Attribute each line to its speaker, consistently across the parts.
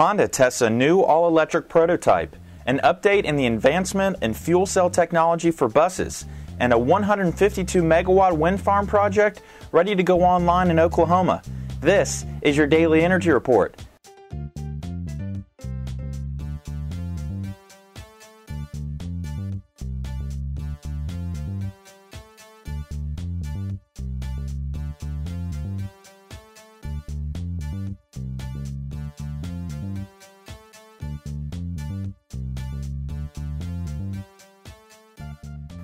Speaker 1: Honda tests a new all electric prototype, an update in the advancement in fuel cell technology for buses, and a 152 megawatt wind farm project ready to go online in Oklahoma. This is your daily energy report.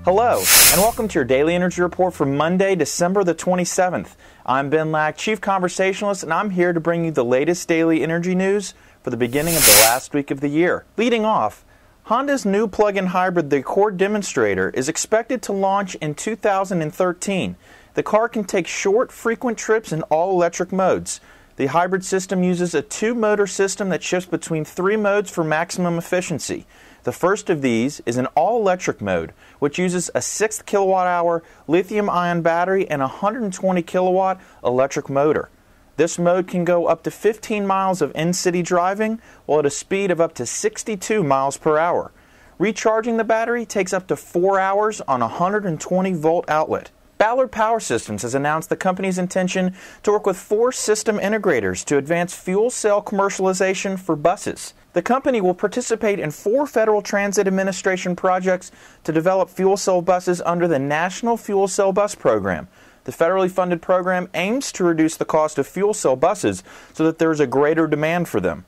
Speaker 1: Hello, and welcome to your daily energy report for Monday, December the 27th. I'm Ben Lack, Chief Conversationalist, and I'm here to bring you the latest daily energy news for the beginning of the last week of the year. Leading off, Honda's new plug in hybrid, the Accord Demonstrator, is expected to launch in 2013. The car can take short, frequent trips in all electric modes. The hybrid system uses a two motor system that shifts between three modes for maximum efficiency. The first of these is an all electric mode, which uses a 6 kilowatt hour lithium ion battery and a 120 kilowatt electric motor. This mode can go up to 15 miles of in city driving while at a speed of up to 62 miles per hour. Recharging the battery takes up to 4 hours on a 120 volt outlet. Ballard Power Systems has announced the company's intention to work with four system integrators to advance fuel cell commercialization for buses. The company will participate in four Federal Transit Administration projects to develop fuel cell buses under the National Fuel Cell Bus Program. The federally funded program aims to reduce the cost of fuel cell buses so that there is a greater demand for them.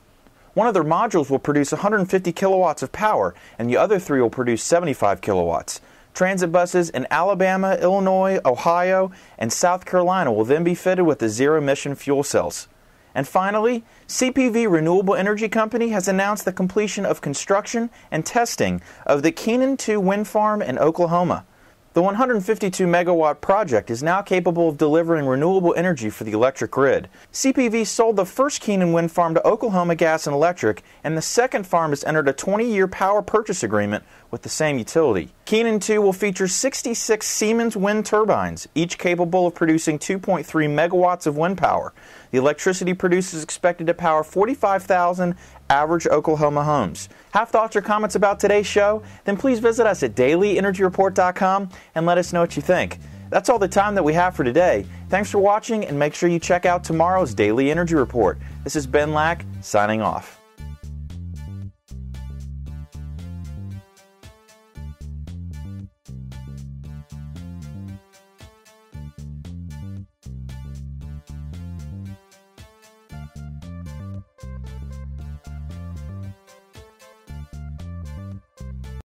Speaker 1: One of their modules will produce 150 kilowatts of power, and the other three will produce 75 kilowatts. Transit buses in Alabama, Illinois, Ohio, and South Carolina will then be fitted with the zero emission fuel cells. And finally, CPV Renewable Energy Company has announced the completion of construction and testing of the Keenan 2 wind farm in Oklahoma. The 152 megawatt project is now capable of delivering renewable energy for the electric grid. CPV sold the first Keenan wind farm to Oklahoma Gas and Electric, and the second farm has entered a 20 year power purchase agreement with the same utility. Keenan 2 will feature 66 Siemens wind turbines, each capable of producing 2.3 megawatts of wind power. The electricity produced is expected to power 45,000 average Oklahoma homes. Have thoughts or comments about today's show? Then please visit us at dailyenergyreport.com and let us know what you think. That's all the time that we have for today. Thanks for watching and make sure you check out tomorrow's Daily Energy Report. This is Ben Lack signing off.